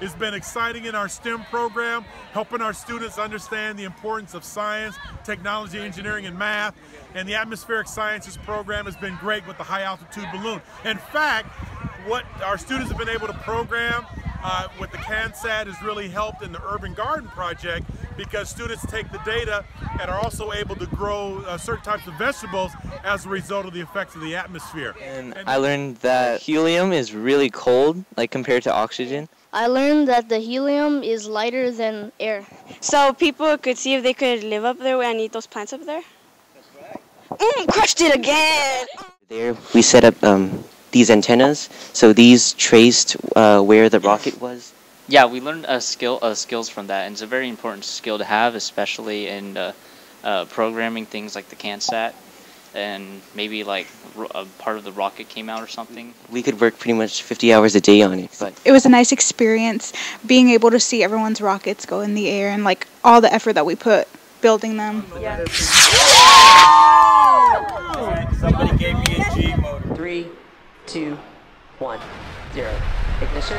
has been exciting in our STEM program, helping our students understand the importance of science, technology, engineering, and math. And the atmospheric sciences program has been great with the high altitude balloon. In fact, what our students have been able to program uh, with the CanSat has really helped in the urban garden project because students take the data and are also able to grow uh, certain types of vegetables as a result of the effects of the atmosphere. And, and I learned that helium is really cold, like compared to oxygen. I learned that the helium is lighter than air. So people could see if they could live up there and eat those plants up there? That's Mm, crushed it again! There we set up um, these antennas, so these traced uh, where the rocket was. Yeah, we learned a skill, uh, skills from that, and it's a very important skill to have, especially in uh, uh programming things like the CanSat and maybe like a part of the rocket came out or something. We could work pretty much 50 hours a day on it. But it was a nice experience being able to see everyone's rockets go in the air and like all the effort that we put building them. Yeah. Somebody gave me a G motor. Three, two, one, zero. Ignition.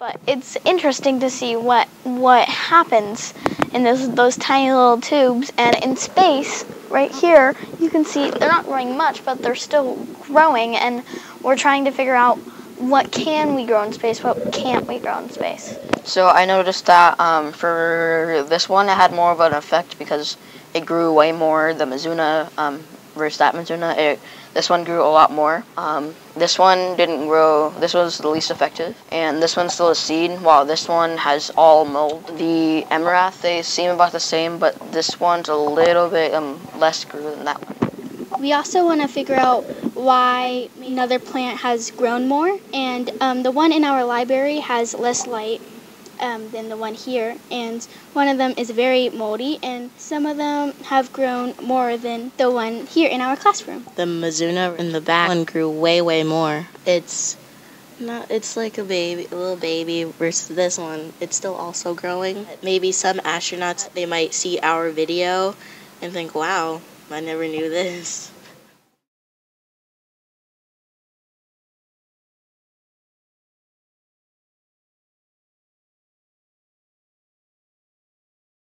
But it's interesting to see what what happens in those those tiny little tubes. And in space right here you can see they're not growing much but they're still growing. And we're trying to figure out what can we grow in space what can't we grow in space. So i noticed that um, for this one it had more of an effect because it grew way more the mizuna um, versus that mizuna it this one grew a lot more. Um, this one didn't grow, this was the least effective. And this one's still a seed, while this one has all mold. The amaranth, they seem about the same, but this one's a little bit um, less grew than that one. We also want to figure out why another plant has grown more. And um, the one in our library has less light um, than the one here, and one of them is very moldy, and some of them have grown more than the one here in our classroom. The Mizuna in the back one grew way, way more. It's not, it's like a baby, a little baby versus this one. It's still also growing. Maybe some astronauts, they might see our video and think, wow, I never knew this.